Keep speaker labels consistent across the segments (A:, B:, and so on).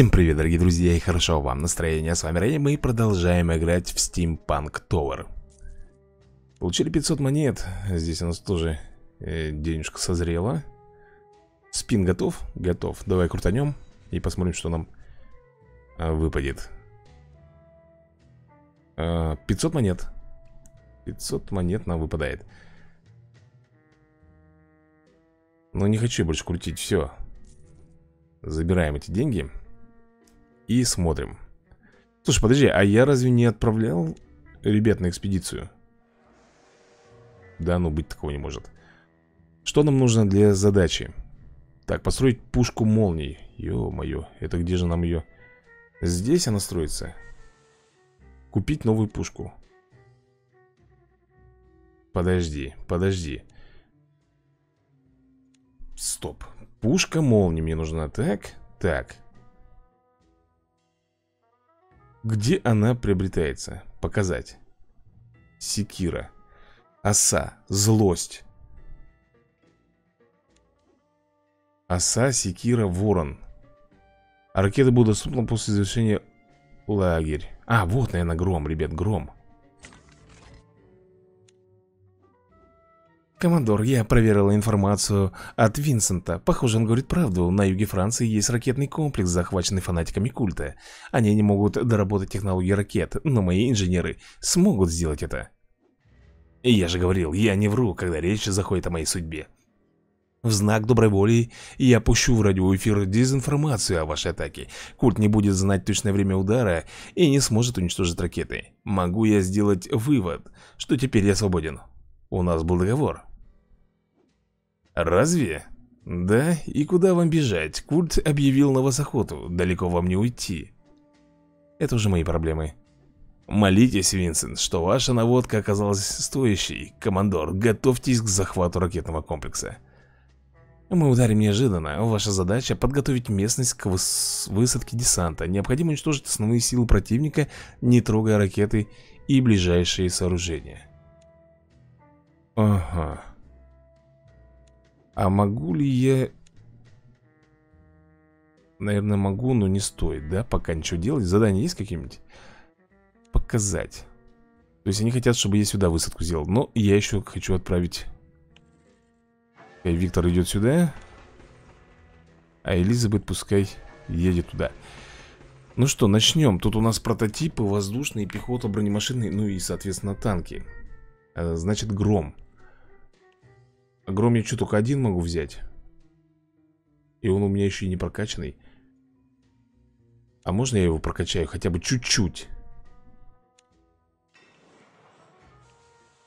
A: Всем привет, дорогие друзья, и хорошо вам настроения. С вами Рэй, мы продолжаем играть в Steampunk Tower. Получили 500 монет. Здесь у нас тоже э, денежка созрела. Спин готов? Готов. Давай крутанем и посмотрим, что нам э, выпадет. Э, 500 монет. 500 монет нам выпадает. Но не хочу больше крутить, все. Забираем эти деньги. И смотрим Слушай, подожди, а я разве не отправлял ребят на экспедицию? Да, ну быть такого не может Что нам нужно для задачи? Так, построить пушку молний Ё-моё, это где же нам ее? Здесь она строится Купить новую пушку Подожди, подожди Стоп Пушка молнии мне нужна, так? Так где она приобретается? Показать. Секира. Оса. Злость. Оса, секира, ворон. А ракеты будут доступны после завершения лагерь. А, вот, наверное, гром, ребят, гром. «Командор, я проверила информацию от Винсента. Похоже, он говорит правду. На юге Франции есть ракетный комплекс, захваченный фанатиками культа. Они не могут доработать технологии ракет, но мои инженеры смогут сделать это». Я же говорил, я не вру, когда речь заходит о моей судьбе. В знак доброй воли я пущу в радиоэфир дезинформацию о вашей атаке. Культ не будет знать точное время удара и не сможет уничтожить ракеты. Могу я сделать вывод, что теперь я свободен. У нас был договор. «Разве?» «Да, и куда вам бежать? Культ объявил на вас охоту, далеко вам не уйти». «Это уже мои проблемы». «Молитесь, Винсент, что ваша наводка оказалась стоящей. Командор, готовьтесь к захвату ракетного комплекса». Мы ударим неожиданно. Ваша задача подготовить местность к выс высадке десанта. Необходимо уничтожить основные силы противника, не трогая ракеты и ближайшие сооружения. Ага. А могу ли я... Наверное, могу, но не стоит, да? Пока ничего делать. Задания есть какие-нибудь? Показать. То есть они хотят, чтобы я сюда высадку сделал. Но я еще хочу отправить... Виктор идет сюда. А Элизабет пускай едет туда. Ну что, начнем. Тут у нас прототипы, воздушные, пехота, бронемашины, ну и, соответственно, танки. А, значит, гром. Гром я что, только один могу взять? И он у меня еще и не прокачанный. А можно я его прокачаю хотя бы чуть-чуть?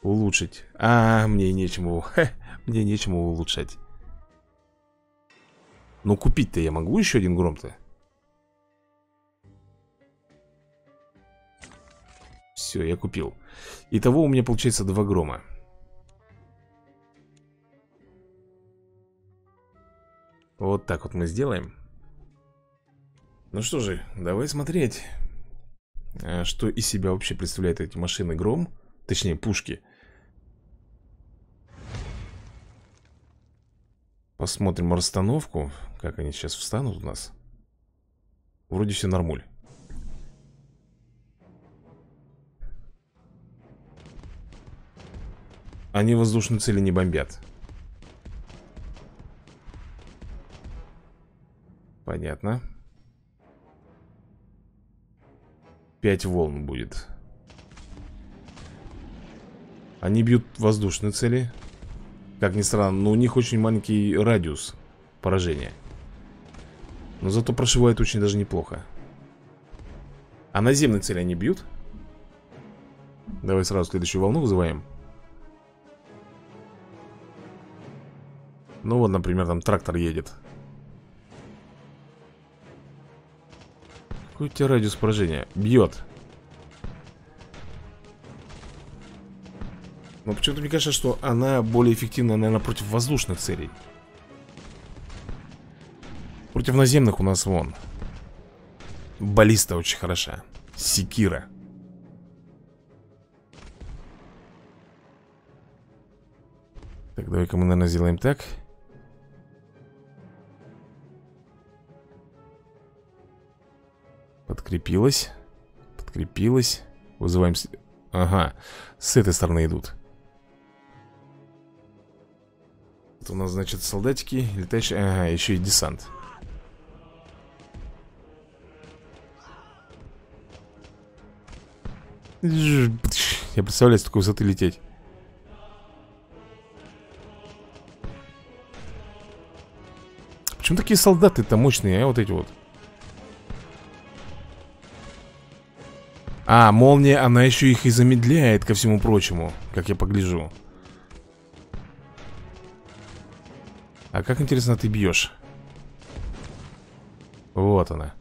A: Улучшить. А, мне нечем его. Ха, мне нечем его улучшать. Ну, купить-то я могу еще один гром-то? Все, я купил. Итого у меня получается два грома. Вот так вот мы сделаем. Ну что же, давай смотреть а, Что из себя вообще представляют эти машины. Гром Точнее, пушки. Посмотрим расстановку Как они сейчас встанут у нас. Вроде все нормуль. Они воздушные цели не бомбят Понятно. Пять волн будет. Они бьют воздушные цели. Как ни странно, но у них очень маленький радиус поражения. Но зато прошивают очень даже неплохо. А наземные цели они бьют? Давай сразу следующую волну вызываем. Ну вот, например, там трактор едет. Какой у тебя радиус поражения? Бьет. Но почему-то мне кажется, что она более эффективна, наверное, против воздушных целей. Против наземных у нас вон. Баллиста очень хороша. Секира. Так, давай-ка мы, наверное, сделаем так. Так. Подкрепилась. Подкрепилась. Вызываем... Ага, с этой стороны идут. Это у нас, значит, солдатики, летающие... Ага, еще и десант. Я представляю, с такой высоты лететь. Почему такие солдаты-то мощные, а? Вот эти вот. А, молния, она еще их и замедляет, ко всему прочему Как я погляжу. А как, интересно, ты бьешь? Вот она.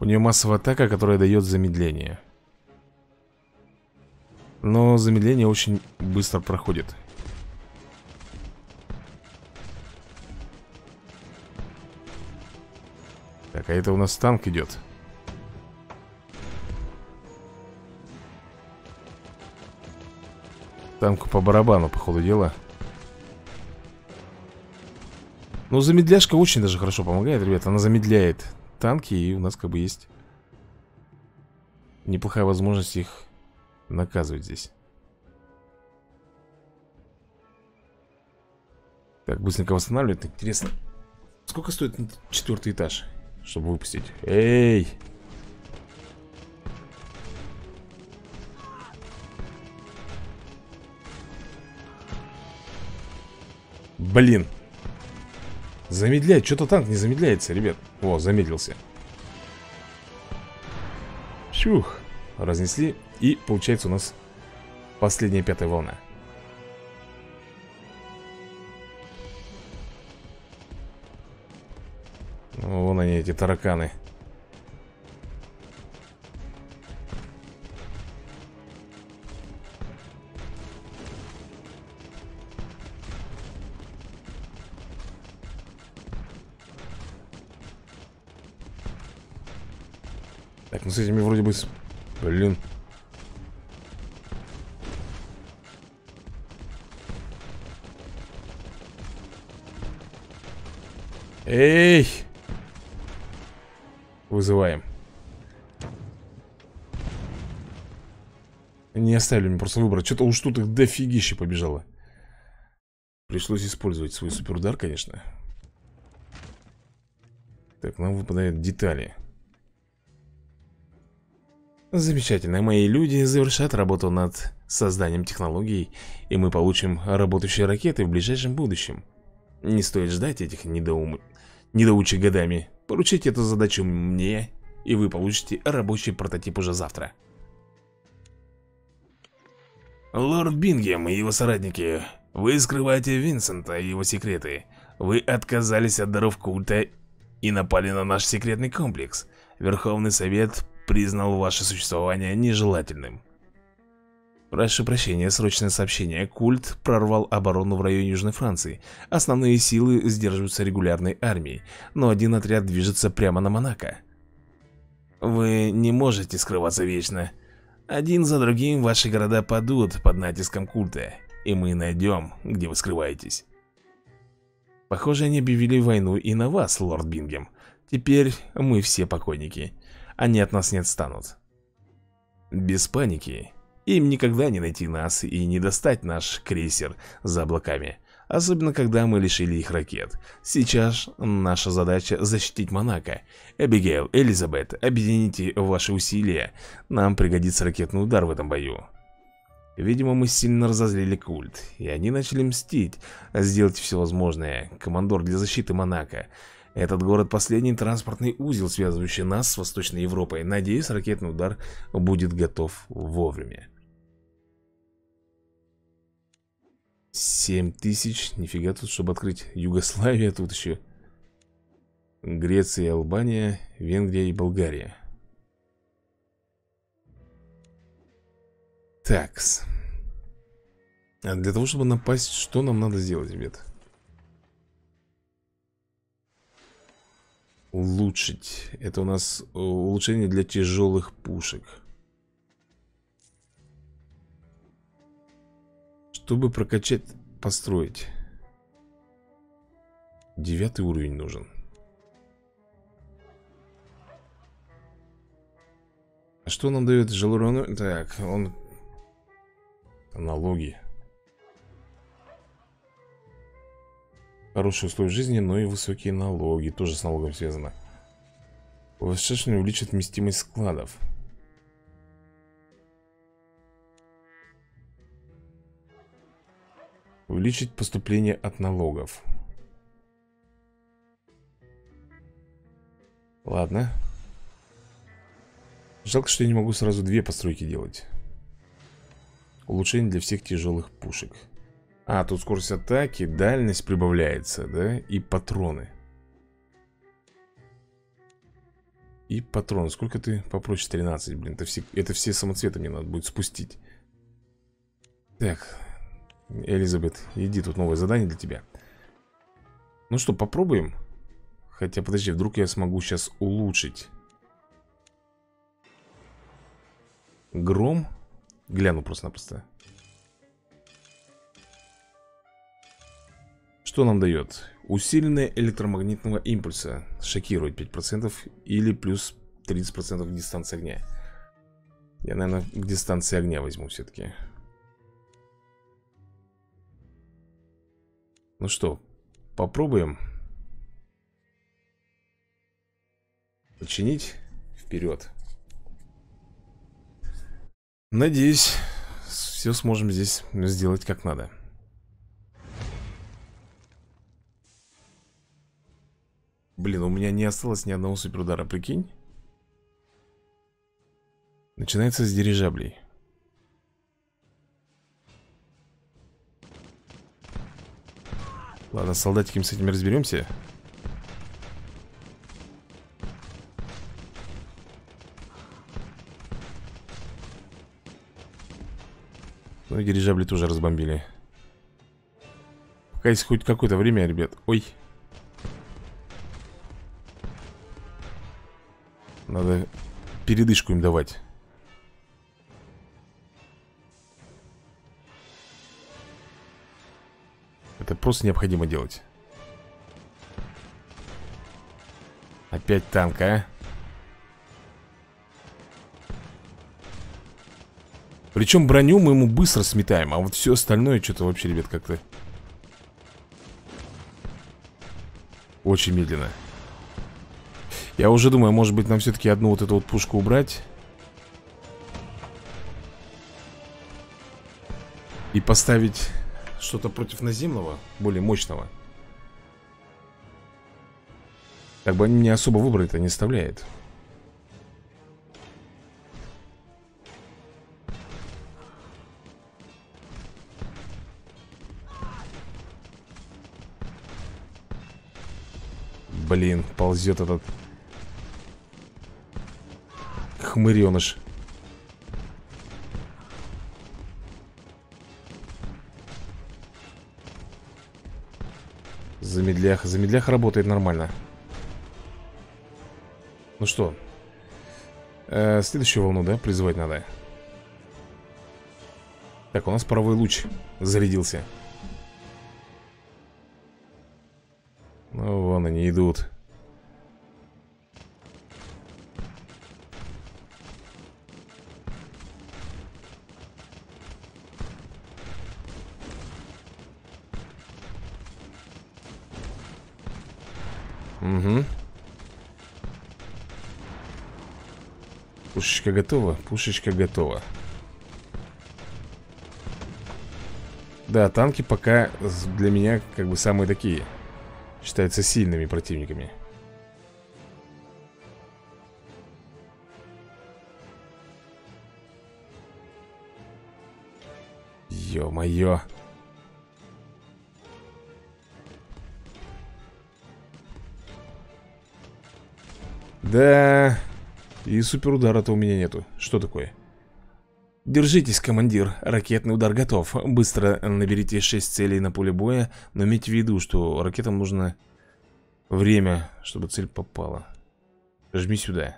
A: У нее массовая атака, которая дает замедление. Но замедление очень быстро проходит. Так, а это у нас танк идет Танку по барабану, по ходу дела Ну, замедляшка очень даже хорошо помогает, ребят Она замедляет танки И у нас как бы есть Неплохая возможность их наказывать здесь Так, быстренько восстанавливает Интересно, сколько стоит четвертый этаж, чтобы выпустить? Эй! Блин. Замедляет, что-то танк не замедляется, ребят. О, замедлился. Чух Разнесли И получается у нас Последняя пятая волна. Вон они, эти тараканы Так, ну с этими вроде бы... Блин. Эй! Вызываем. Не оставили мне просто выбрать. Что-то уж тут их дофигище побежало. Пришлось использовать свой суперудар, конечно. Так, нам выпадают детали. Замечательно, мои люди завершат работу над созданием технологий, и мы получим работающие ракеты в ближайшем будущем. Не стоит ждать этих недоум... недоучек годами. Поручите эту задачу мне, и вы получите рабочий прототип уже завтра. Лорд Бингем и его соратники, вы скрываете Винсента и его секреты. Вы отказались от даров культа и напали на наш секретный комплекс. Верховный Совет признал ваше существование нежелательным. Прошу прощения, срочное сообщение. Культ прорвал оборону в районе Южной Франции. Основные силы сдерживаются регулярной армией, но один отряд движется прямо на Монако. Вы не можете скрываться вечно. Один за другим ваши города падут под натиском культа, и мы найдем, где вы скрываетесь. Похоже, они объявили войну и на вас, лорд Бингем. Теперь мы все покойники они от нас не отстанут. Без паники. Им никогда не найти нас и не достать наш крейсер за облаками. Особенно, когда мы лишили их ракет. Сейчас наша задача защитить Монако. Эбигейл, Элизабет, объедините ваши усилия. Нам пригодится ракетный удар в этом бою. Видимо, мы сильно разозлили культ, и они начали мстить. Сделать все возможное. Командор для защиты Монако. Этот город последний транспортный узел, связывающий нас с Восточной Европой. Надеюсь, ракетный удар будет готов вовремя. Семь тысяч, нифига тут, чтобы открыть Югославия, тут еще Греция, Албания, Венгрия и Болгария. Такс. А для того, чтобы напасть, что нам надо сделать, ребят? Улучшить. Это у нас э, улучшение для тяжелых пушек. Чтобы прокачать, построить. Девятый уровень нужен. А что нам дает жилурон? Так, он... Налоги. Хорошие условия жизни, но и высокие налоги. Тоже с налогом связано. Вошедший увеличит вместимость складов. Увеличить поступление от налогов. Ладно. Жалко, что я не могу сразу две постройки делать. Улучшение для всех тяжелых пушек. А, тут скорость атаки, дальность прибавляется, да? И патроны. И патроны. Сколько ты попроще? 13, блин. Это все, это все самоцветы мне надо будет спустить. Так. Элизабет, иди, тут новое задание для тебя. Ну что, попробуем? Хотя, подожди, вдруг я смогу сейчас улучшить. Гром? Гляну просто-напросто. Что нам дает? Усиленное электромагнитного импульса. Шокирует 5% или плюс 30% дистанции огня. Я, наверное, к дистанции огня возьму все-таки. Ну что, попробуем. Починить. Вперед. Надеюсь, все сможем здесь сделать как надо. Блин, у меня не осталось ни одного суперудара, прикинь? Начинается с дирижаблей. Ладно, с солдатиками с этим разберемся. Ну и дирижабли тоже разбомбили. Пока есть хоть какое-то время, ребят. Ой. Надо передышку им давать. Это просто необходимо делать. Опять танк, а? Причем броню мы ему быстро сметаем А вот все остальное что-то вообще, ребят, как-то Очень медленно я уже думаю, может быть нам все-таки одну вот эту вот пушку убрать. И поставить что-то против наземного Более мощного. Как бы они мне особо выбора-то не оставляет Блин, ползет этот хмыреныш Замедлях, замедлях работает нормально. Ну что? Э, Следующую волну, да, призывать надо? Так, у нас паровой луч зарядился. Ну, вон они идут Пушечка готова, пушечка готова. Да, танки пока для меня как бы самые такие. Считаются сильными противниками. Ё-моё. Да, и суперудара-то у меня нету. Что такое? Держитесь, командир. Ракетный удар готов. Быстро наберите 6 целей на поле боя, но имейте в виду, что ракетам нужно время, чтобы цель попала. Жми сюда.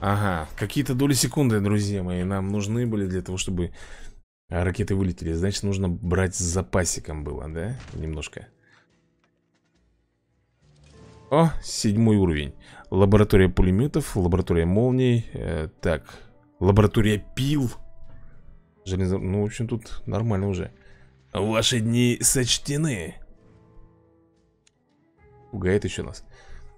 A: Ага, какие-то доли секунды, друзья мои, нам нужны были для того, чтобы А ракеты вылетели, значит нужно брать с запасиком было, да? Немножко. О, седьмой уровень. Лаборатория пулеметов, лаборатория молний э, Так, лаборатория пил. Железо... Ну, в общем, тут нормально уже. Ваши дни сочтены. Пугает еще нас.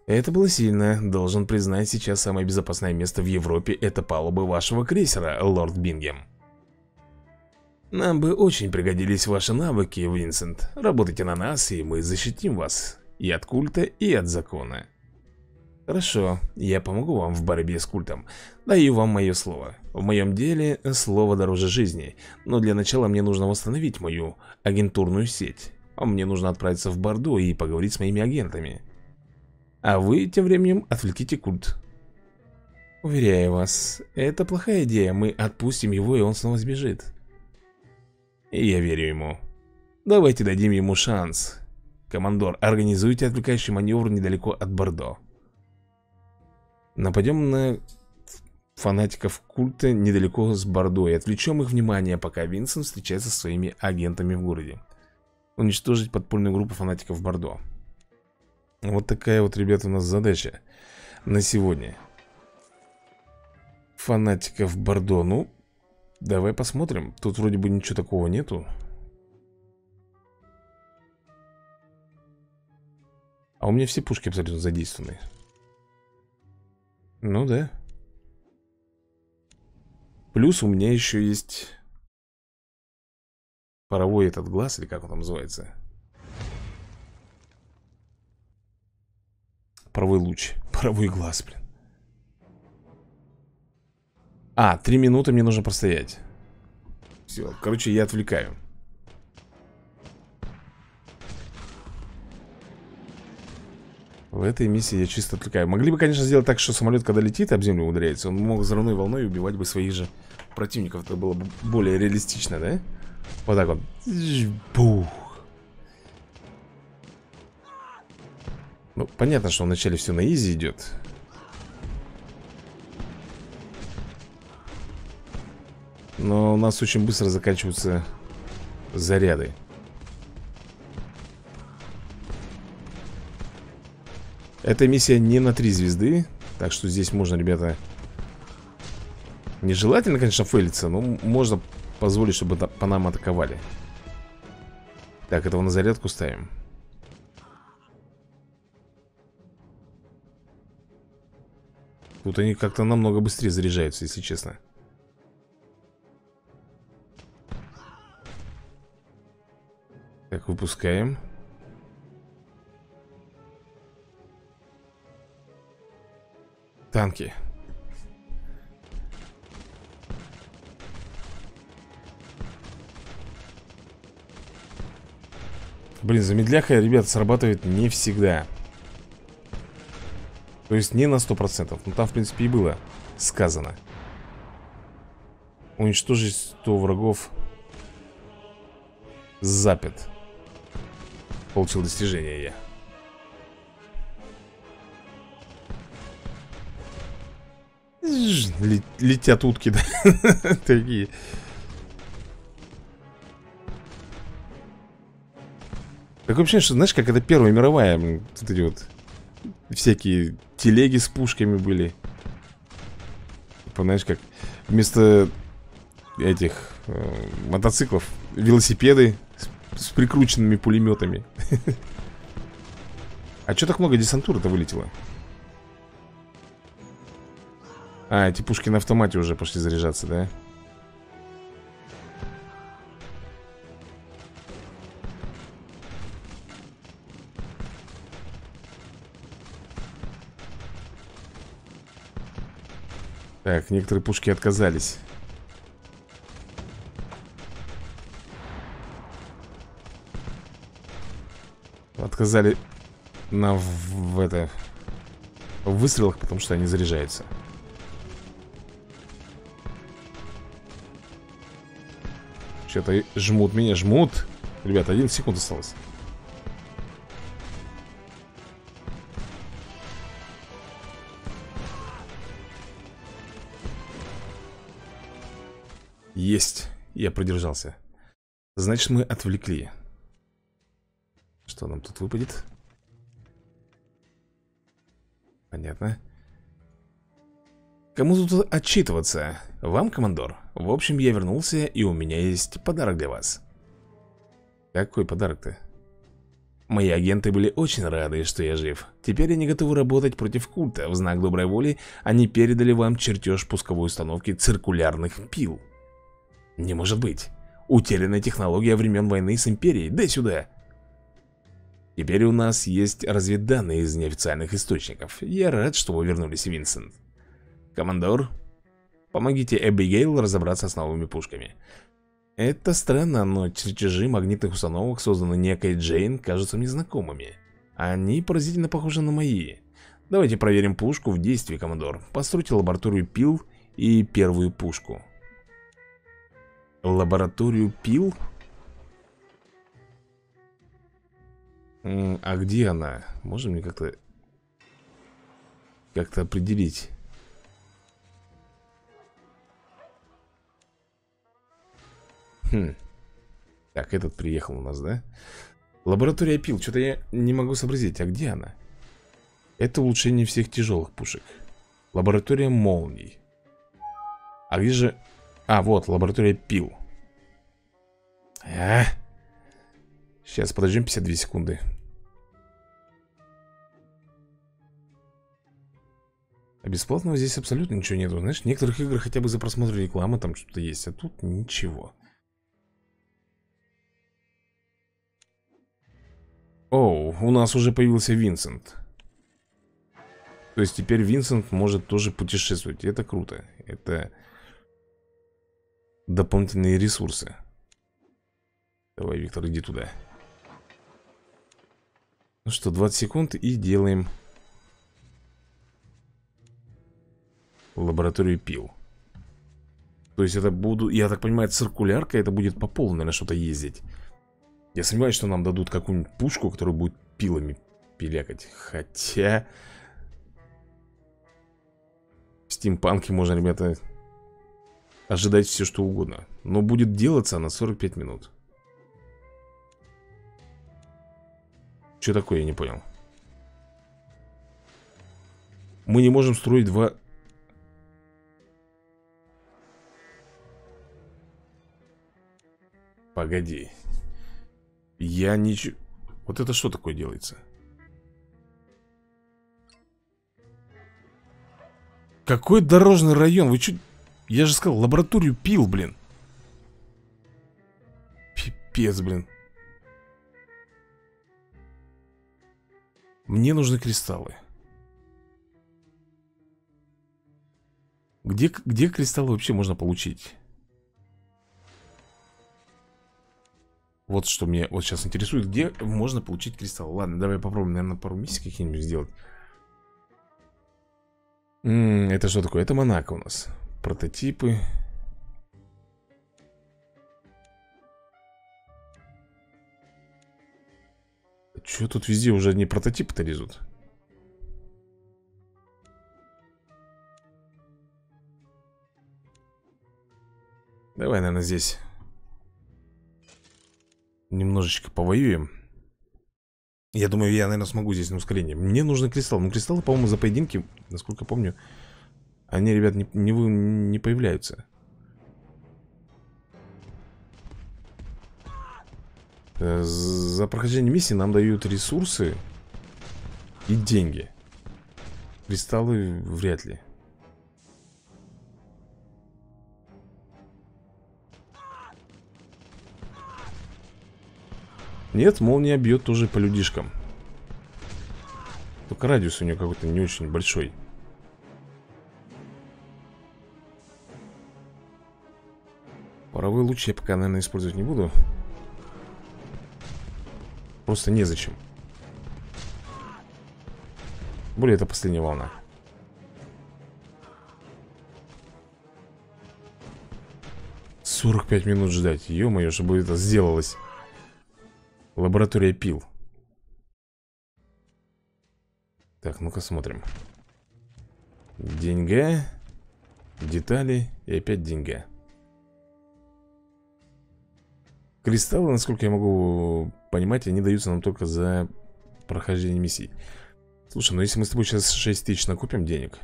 A: Это было сильно. Должен признать, сейчас самое безопасное место в Европе Это палуба вашего крейсера, лорд Бингем нам бы очень пригодились ваши навыки, Винсент. Работайте на нас, и мы защитим вас. И от культа, и от закона. Хорошо, я помогу вам в борьбе с культом. Даю вам мое слово. В моем деле слово дороже жизни. Но для начала мне нужно восстановить мою агентурную сеть. Мне нужно отправиться в Бордо и поговорить с моими агентами. А вы тем временем отвлеките культ. Уверяю вас, это плохая идея. Мы отпустим его, и он снова сбежит. Я верю ему. Давайте дадим ему шанс. Командор, организуйте отвлекающий маневр недалеко от Бордо. Нападем на фанатиков культа недалеко с Бордо и отвлечем их внимание, пока Винсент встречается со своими агентами в городе. Уничтожить подпольную группу фанатиков Бордо. Вот такая вот, ребята, у нас задача на сегодня. Фанатиков Бордо. Ну, Давай посмотрим. Тут вроде бы ничего такого нету. А у меня все пушки абсолютно задействованы. Ну да. Плюс у меня еще есть паровой этот глаз, или как он там называется. Паровой луч. Паровой глаз, блин. А, три минуты мне нужно простоять. Все, короче, я отвлекаю. В этой миссии я чисто отвлекаю. Могли бы, конечно, сделать так, что самолет, когда летит, об землю ударяется Он мог взрывной волной убивать бы своих же противников. Это было бы более реалистично, да? Вот так вот. Бух. Ну, понятно, что вначале все на изи идет Но у нас очень быстро заканчиваются заряды. Эта миссия не на три звезды. Так что здесь можно, ребята... Нежелательно, конечно, фейлиться, но можно позволить, чтобы по нам атаковали. Так, этого на зарядку ставим. Тут они как-то намного быстрее заряжаются, если честно. Так, выпускаем. Танки. Блин, замедляха, ребят, срабатывает не всегда. То есть не на 100%. Ну там, в принципе, и было сказано. Уничтожить 100 врагов запят. Получил достижение я. Летят утки, да? Такие. Такое ощущение, что, знаешь, как это Первая мировая, вот эти вот всякие телеги с пушками были. Типа, знаешь, как вместо этих э, мотоциклов велосипеды с прикрученными пулеметами. А что так много десантуры-то вылетело? А, эти пушки на автомате уже пошли заряжаться, да? Так, некоторые пушки отказались Отказали на в, в это в выстрелах, потому что они заряжаются. Что-то жмут меня, жмут. Ребята, один секунд осталось. Есть. Я продержался Значит, мы отвлекли Что нам тут выпадет? Понятно Кому тут отчитываться? Вам, командор? В общем, я вернулся, и у меня есть подарок для вас Какой подарок-то? Мои агенты были очень рады, что я жив. Теперь они готовы работать против культа. В знак доброй воли они передали вам чертеж пусковой установки циркулярных пил. Не может быть. Утерянная технология времен войны с Империей. Дай сюда. Теперь у нас есть разведданные из неофициальных источников. Я рад, что вы вернулись, Винсент. Командор, помогите Эбигейл разобраться с новыми пушками. Это странно, но чертежи магнитных установок, созданные некой Джейн, кажутся мне знакомыми. Они поразительно похожи на мои. Давайте проверим пушку в действии, командор. Постройте лабораторию пил и первую пушку. Лабораторию пил? А где она? Можно мне как-то... Как-то определить? Хм. Так, этот приехал у нас, да? Лаборатория пил. Что-то я не могу сообразить. А где она? Это улучшение всех тяжелых пушек. Лаборатория молний. А где же... А, вот, лаборатория пил. А? Сейчас, подождем 52 секунды. А бесплатного здесь абсолютно ничего нету. Знаешь, в некоторых играх хотя бы за просмотр рекламы там что-то есть, а тут ничего. Оу, у нас уже появился Винсент То есть теперь Винсент может тоже путешествовать Это круто Это дополнительные ресурсы Давай, Виктор, иди туда Ну что, 20 секунд и делаем Лабораторию пил То есть это буду, я так понимаю, циркулярка Это будет по полной, наверное, что-то ездить я сомневаюсь, что нам дадут какую-нибудь пушку, которая будет пилами пилякать. Хотя... В стимпанке можно, ребята, ожидать все, что угодно. Но будет делаться на 45 минут. Что такое, я не понял. Мы не можем строить два... Погоди. Я ничего... Вот это что такое делается? Какой дорожный район? Вы что... Я же сказал, лабораторию пил, блин. Пипец, блин. Мне нужны кристаллы. Где, где кристаллы вообще можно получить? Вот что мне вот сейчас интересует, где можно получить кристалл. Ладно, давай попробуем, наверное, пару миссий каких-нибудь сделать. М -м, это что такое? Это Монако у нас. Прототипы. Че тут везде уже одни прототипы-то лезут? Давай, наверное, здесь Немножечко повоюем. Я думаю, я, наверное, смогу здесь на ускорение. Мне нужны кристаллы Ну, кристаллы, по-моему, за поединки, насколько помню Они, ребят, не, не, не появляются За прохождение миссии нам дают ресурсы И деньги. Кристаллы вряд ли. Нет, молния бьет тоже по людишкам. Только радиус у нее какой-то не очень большой. Паровые лучи я пока, наверное, использовать не буду Просто незачем. Более это последняя волна. Сорок пять минут ждать. Ё-моё, чтобы это сделалось. Лаборатория пил. Так, ну-ка смотрим. Деньга Детали и опять деньга Кристаллы, насколько я могу понимать, они даются нам только за прохождение миссий. Слушай, ну если мы с тобой сейчас 6 тысяч накупим денег,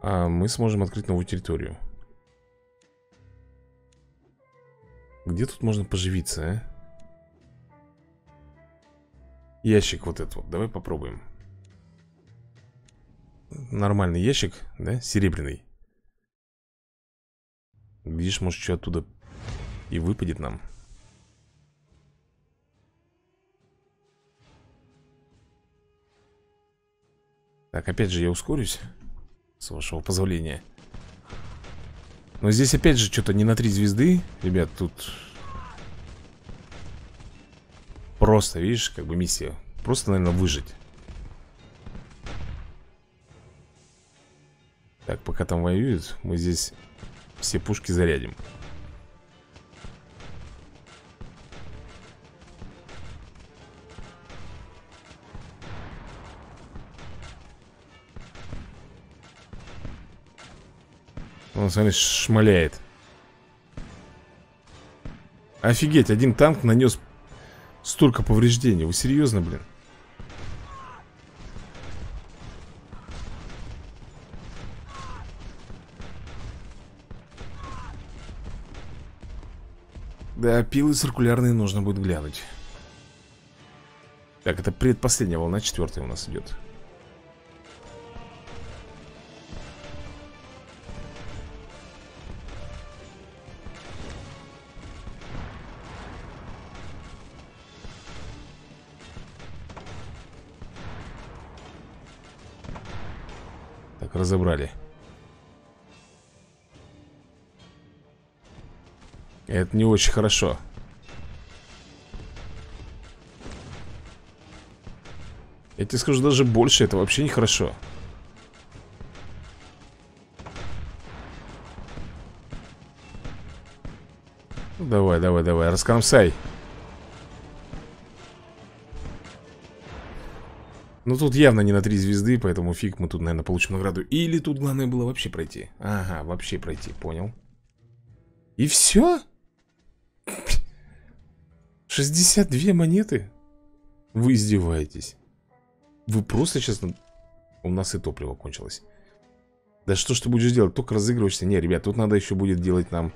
A: а мы сможем открыть новую территорию. Где тут можно поживиться, а? Ящик вот этот вот, давай попробуем Нормальный ящик, да, серебряный Видишь, может, что оттуда и выпадет нам Так, опять же я ускорюсь С вашего позволения. Но здесь опять же что-то не на три звезды Ребят, тут Просто, видишь, как бы миссия. Просто, наверное, выжить. Так, пока там воюют Мы здесь все пушки зарядим Он, смотри, шмаляет. Офигеть, один танк нанес Столько повреждений, вы серьезно, блин? Да, пилы циркулярные нужно будет глянуть. Так, это предпоследняя волна, четвертая у нас идет разобрали. Это не очень хорошо. Я тебе скажу, даже больше это вообще не хорошо. Давай, давай, давай, раскромсай Ну тут явно не на три звезды, поэтому фиг мы тут, наверное, получим награду. Или тут главное было вообще пройти. Ага, вообще пройти, понял. И все? 62 монеты? Вы издеваетесь. Вы просто сейчас... У нас и топливо кончилось. Да что ж ты будешь делать? Только разыгрываешься. Не, ребят, тут надо еще будет делать нам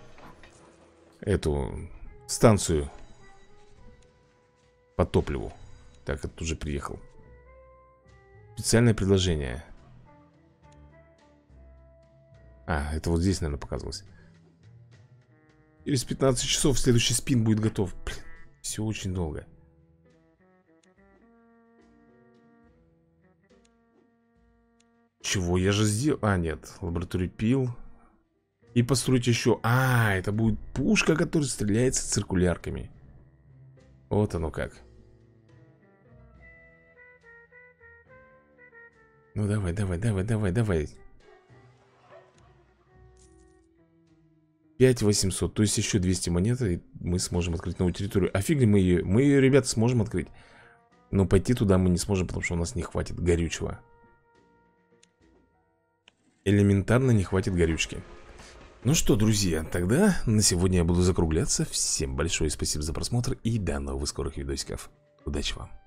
A: эту станцию по топливу. Так, это уже приехал. Специальное предложение. А, это вот здесь, наверное, показывалось. Через 15 часов следующий спин будет готов. Блин, все очень долго. Чего? Я же сделал... А, нет. Лабораторию пил. И построить еще... А, это будет пушка, которая стреляется циркулярками. Вот оно как. Ну давай, давай, давай, давай, давай. 5800, то есть еще 200 монет, и мы сможем открыть новую территорию. А фиг ли мы ее, мы ее, ребята, сможем открыть. Но пойти туда мы не сможем, потому что у нас не хватит горючего. Элементарно не хватит горючки. Ну что, друзья, тогда на сегодня я буду закругляться. Всем большое спасибо за просмотр и до новых скорых видосиков. Удачи вам!